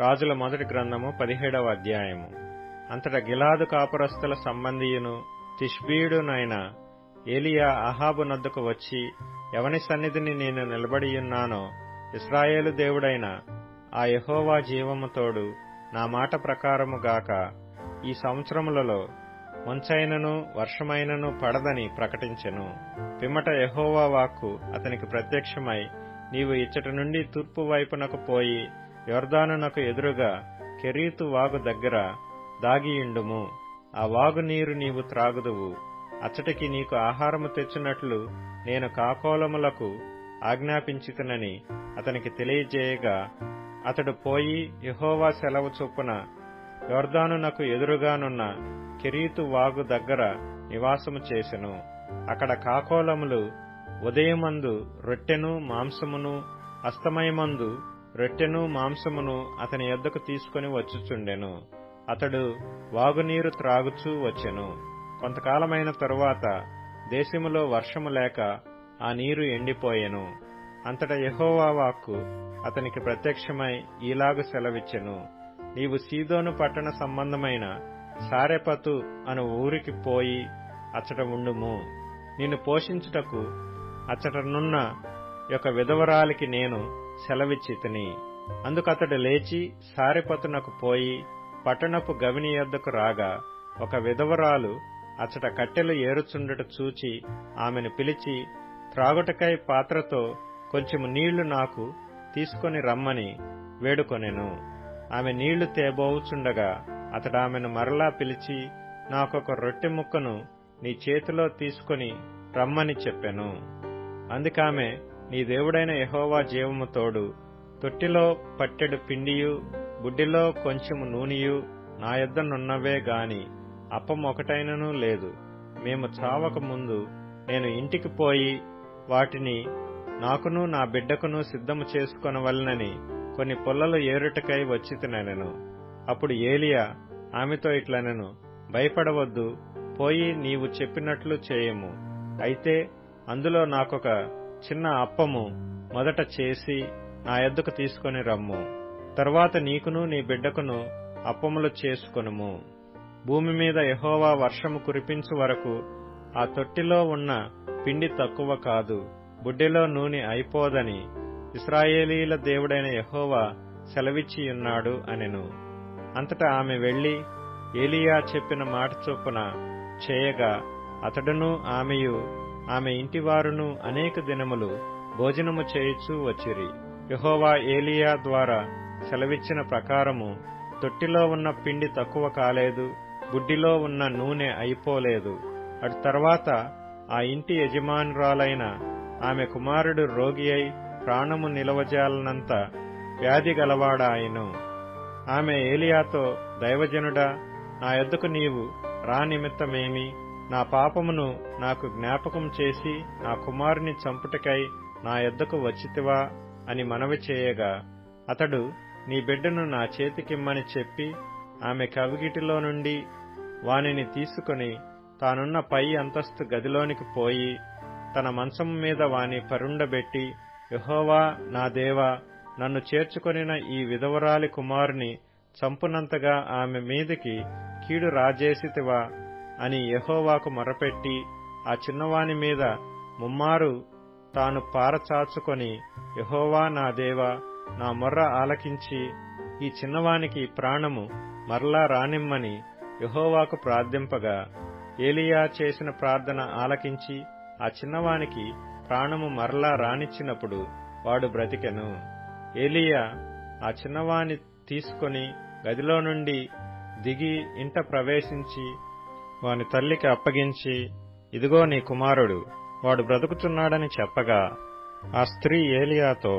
రాజుల మొదటి గ్రంథము పదిహేడవ అధ్యాయము. అంతట గిలాదు కాపురస్తుల సంబంధియును తిష్బీయుడునైన ఏలియా అహాబు నద్దకు వచ్చి ఎవని సన్నిధిని నేను నిలబడియున్నానో ఇస్రాయేలు దేవుడైన ఆ యహోవా జీవముతోడు నా మాట ప్రకారము గాక ఈ సంవత్సరములలో ముంచైనను వర్షమైనను పడదని ప్రకటించెను. పిమ్మట యహోవా వాక్కు అతనికి ప్రత్యక్షమై నీవు ఇచ్చట నుండి తూర్పు వైపునకు పోయి యొర్దానునకు ఎదురుగా కెరీతు వాగు దగ్గర దాగియుండుము. ఆ వాగు నీరు నీవు త్రాగుదువు. అచ్చటికి నీకు ఆహారము తెచ్చినట్లు నేను కాకోలములకు ఆజ్ఞాపించితనని అతనికి తెలియజేయగా అతడు పోయి యహోవా సెలవు చొప్పున యొర్దానునకు ఎదురుగానున్న కెరీతు వాగు దగ్గర నివాసము చేసెను. అక్కడ కాకోలములు ఉదయమందు రొట్టెను మాంసమును అస్తమయమందు రొట్టెను మాంసమును అతని యొద్దకు తీసుకుని వచ్చుచుండెను. అతడు వాగునీరు త్రాగుచూ వచ్చెను. కొంతకాలమైన తరువాత దేశములో వర్షము లేక ఆ నీరు ఎండిపోయెను. అంతట యహోవా వాక్కు అతనికి ప్రత్యక్షమై ఈలాగు సెలవిచ్చెను. నీవు సీదోను పట్టణ సంబంధమైన సారెపతు అను ఊరికి పోయి అచ్చట ఉండుము. నిన్ను పోషించుటకు అచ్చటనున్న యొక్క విధవరాలికి నేను సెలవిచ్చితిని. అందుకతడు లేచి సారిపతునకు పోయి పట్టణపు గవిని యొద్దకు రాగా ఒక విధవరాలు అచ్చట కట్టెలు ఏరుచుండట చూచి ఆమెను పిలిచి త్రాగుటకై పాత్రతో కొంచెము నీళ్ళు నాకు తీసుకొని రమ్మని వేడుకొనెను. ఆమె నీళ్ళు తేబోవుచుండగా అతడు ఆమెను మరలా పిలిచి నాకొక రొట్టె ముక్కను నీ చేతిలో తీసుకొని రమ్మని చెప్పెను. అందుకామె నీ దేవుడైన యహోవా జీవము తోడు. తొట్టిలో పట్టెడు పిండియు బుడ్డిలో కొంచెము నూనెయు నా యొద్దనున్నవే గాని. అప్పం ఒకటైనను లేదు. మేము చావక ముందు నేను ఇంటికి పోయి వాటిని నాకును నా బిడ్డకును సిద్ధము చేసుకొనవలనని కొన్ని పుల్లలు ఏరుటకై వచ్చి తినెను అప్పుడు ఏలియా ఆమెతో ఇట్లనెను భయపడవద్దు పోయి నీవు చెప్పినట్లు చేయము. అయితే అందులో నాకొక చిన్న అప్పము మొదట చేసి నా ఎద్దుకు తీసుకొని రమ్ము. తర్వాత నీకును నీ బిడ్డకును అప్పములు చేసుకొనుము. భూమి మీద యహోవా వర్షము కురిపించు వరకు ఆ తొట్టిలో ఉన్న పిండి తక్కువ కాదు బుడ్డిలో నూనె అయిపోదని ఇస్రాయేలీల దేవుడైన యహోవా సెలవిచ్చియున్నాడు అనెను. అంతటా ఆమె వెళ్ళి ఏలియా చెప్పిన మాట చొప్పున చేయగా అతడును ఆమెయు ఆమె ఇంటివారును అనేక దినములు భోజనము చేయుచూ వచ్చిరి. యహోవా ఏలియా ద్వారా సెలవిచ్చిన ప్రకారము తొట్టిలో ఉన్న పిండి తక్కువ కాలేదు బుడ్డిలో ఉన్న నూనె అయిపోలేదు. అటు తర్వాత ఆ ఇంటి యజమానురాలైన ఆమె కుమారుడు రోగి అయి ప్రాణము నిలవజాలనంత వ్యాధి గలవాడాయను ఆమె ఏలియాతో దైవజనుడా నా యొద్దకు నీవు రా నిమిత్తమేమి నా పాపమును నాకు జ్ఞాపకం చేసి నా కుమారుని చంపుటకై నా యొద్దకు వచ్చితివా అని మనవి చేయగా అతడు నీ బిడ్డను నా చేతికిమ్మని చెప్పి ఆమె కవిగిటిలో నుండి వానిని తీసుకుని తానున్న పై అంతస్తు గదిలోనికి పోయి తన మంచం మీద వాని పరుండబెట్టి యహోవా నా దేవా నన్ను చేర్చుకొనిన ఈ విధవరాలి కుమారుని చంపునంతగా ఆమె మీదికి కీడు రాజేసితివా? అని యహోవాకు మొరపెట్టి ఆ చిన్నవాని మీద ముమ్మారు తాను పారచాచుకొని యహోవా నా దేవా నా మొర్ర ఆలకించి ఈ చిన్నవానికి ప్రాణము మరలా రానిమ్మని యహోవాకు ప్రార్థింపగా ఏలియా చేసిన ప్రార్థన ఆలకించి ఆ చిన్నవానికి ప్రాణము మరలా రానిచ్చినప్పుడు వాడు బ్రతికెను. ఏలియా ఆ చిన్నవాని తీసుకొని గదిలో నుండి దిగి ఇంట ప్రవేశించి వాని తల్లికి అప్పగించి ఇదిగో నీ కుమారుడు వాడు బ్రతుకుతున్నాడని చెప్పగా ఆ స్త్రీ ఏలియాతో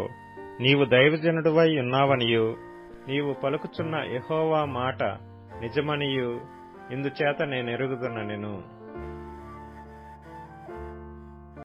నీవు దైవజనుడువై ఉన్నావనియు నీవు పలుకుచున్న ఎహోవా మాట నిజమనియు ఇందుచేత నేనెరుగుదున నేను